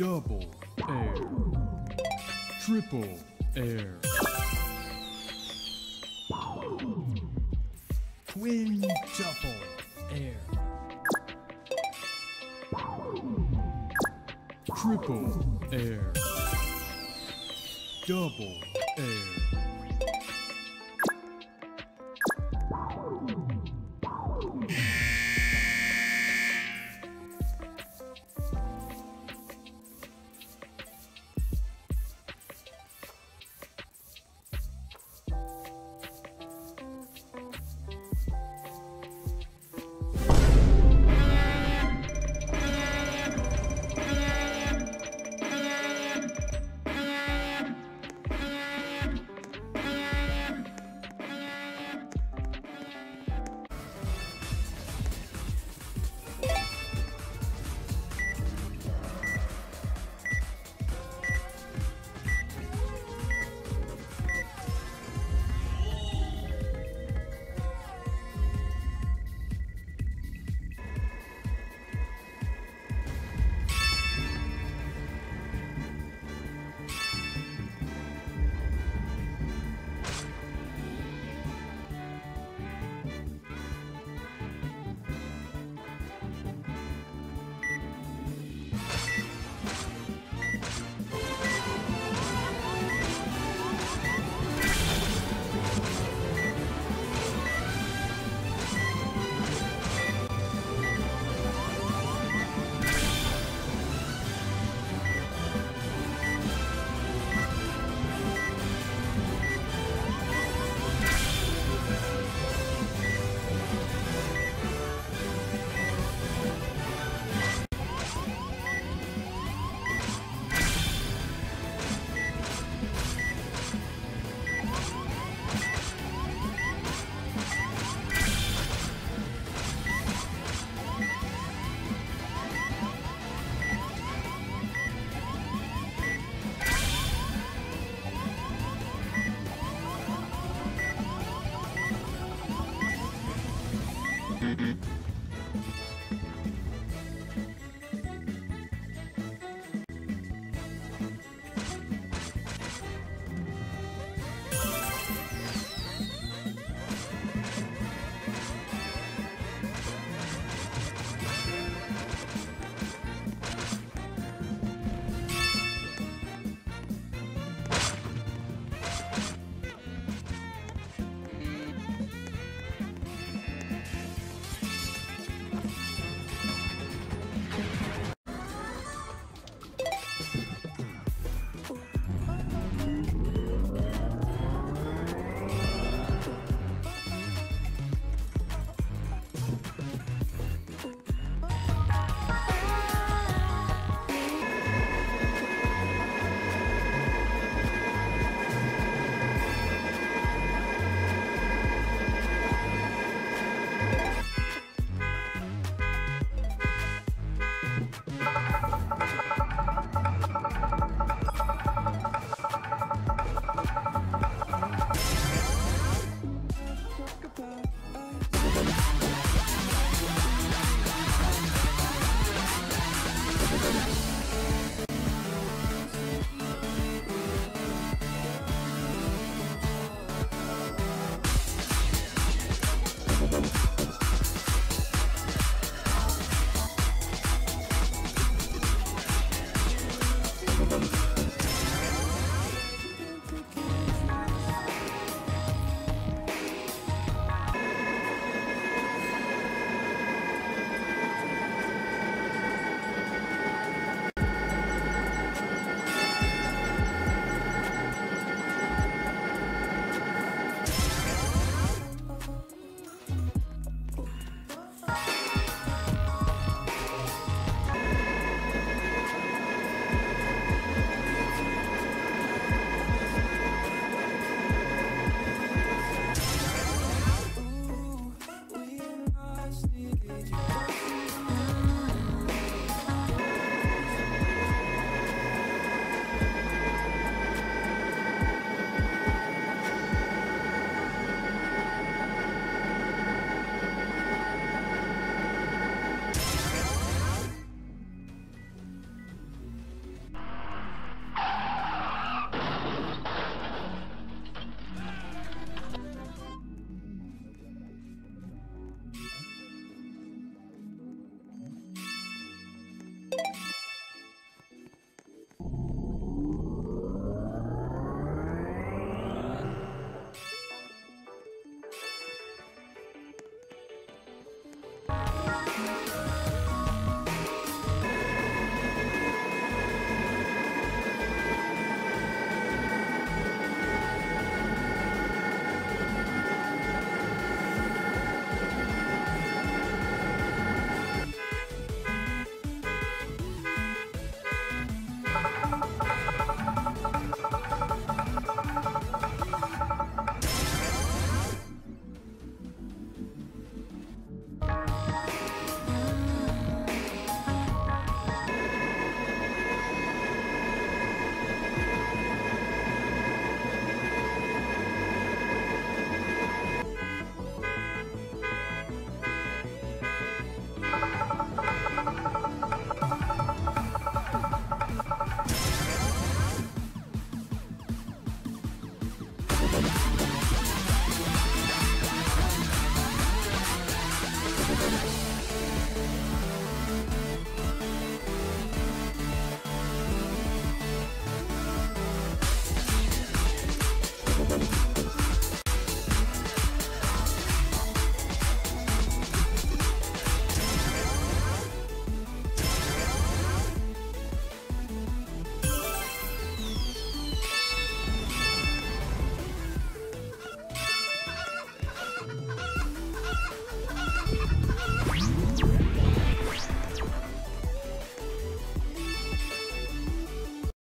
double air, triple air, quintuple air, triple air, double air.